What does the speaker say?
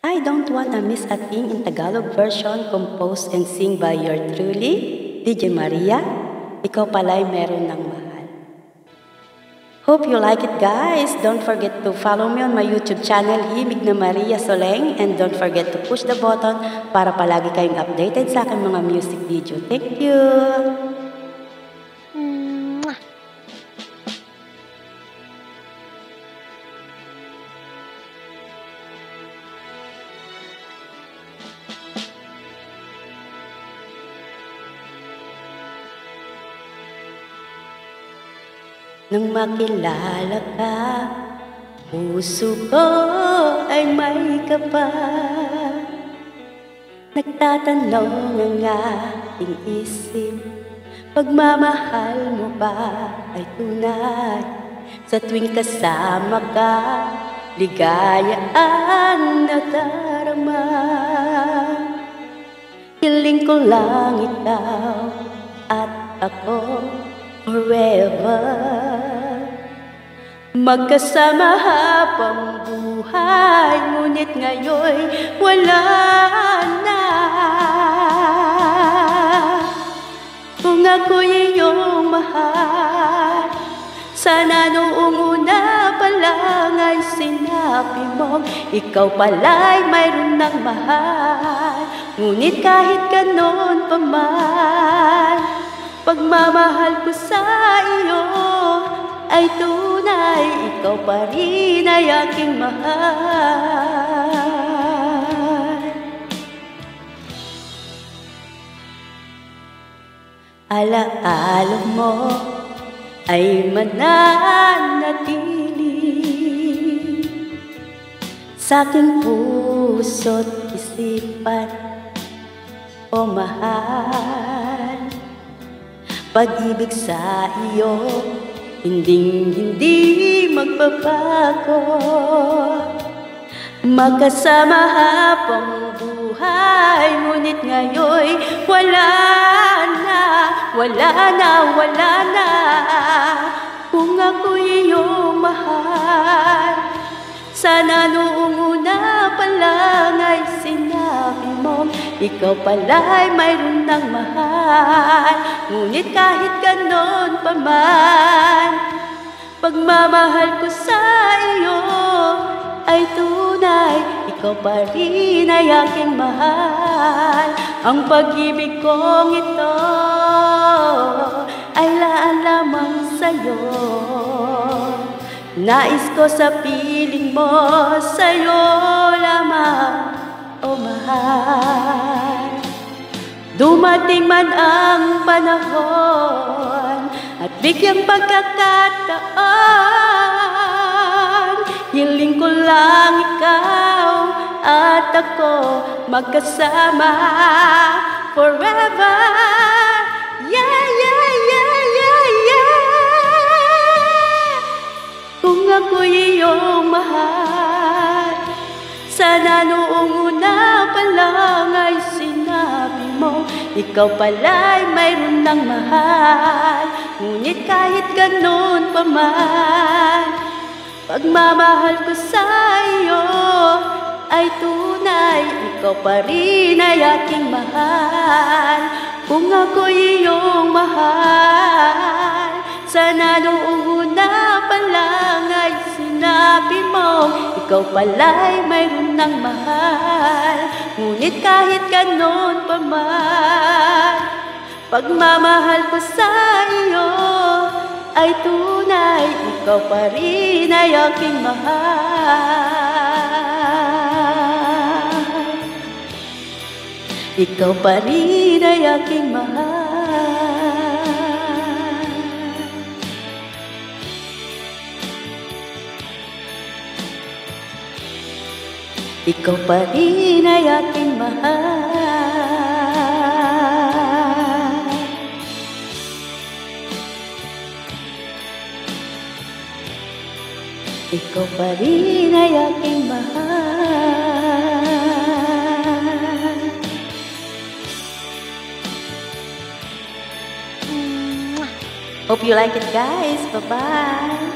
I don't wanna miss a thing in Tagalog version composed and sing by your truly, DJ Maria. Ikaw pala'y meron ng mahal. Hope you like it guys. Don't forget to follow me on my YouTube channel, Himig na Maria Soleng. And don't forget to push the button para palagi kayong updated sa aking mga music video. Thank you! Nang makilala ka, puso ko ay may kaba. Nagtatanong ang ating isip, pagmamahal mo ba ay tunay? Sa tuwing kasama ka, ligaya ang nadarama. Hiling ko lang ikaw at ako forever. Magkasama habang buhay Ngunit ngayon wala na. Kung ako'y iyong mahal Sana noong una pa lang ay sinabi mo Ikaw pala'y mayroon ng mahal. Ngunit kahit ganon pa man Pagmamahal ko sa iyo ay tunay Ikaw pa rin ay aking mahal. Alaala mo ay mananatili. Sa aking puso't isipan O mahal Pag-ibig sa iyo. Hinding hindi magbabago Magkasama habang buhay Ngunit ngayon wala na Wala na, wala na. Kung ako'y iyong mahal Sana noong una pa lang ay sinabi mo Ikaw pala'y mayroon ng mahal. Ngunit kahit ganon pa man Pagmamahal ko sa iyo ay tunay Ikaw pa rin ay aking mahal. Ang pag-ibig kong ito ay laan lamang sa'yo Nais ko sa piling mo sa'yo lamang, o mahal. Dumating man ang panahon at bigyang pagkakataon, hiling ko lang ikaw at ako magkasama forever. Mo Ikaw pala'y mayroon ng mahal. Ngunit kahit ganon pa man Pagmamahal ko sa iyo ay tunay Ikaw pa rin ay aking mahal. Kung ako'y iyong mahal Sana noong una pa lang ay sinabi mo Ikaw pala'y mayroon ng mahal Ngunit kahit ganon pa man Pagmamahal ko sa iyo ay tunay Ikaw pa rin ay aking mahal. Ikaw pa rin ay aking mahal Ikaw pa rin ay aking mahal Ikaw pa rin ay aking mahal! Hope you like it guys. Bye-bye.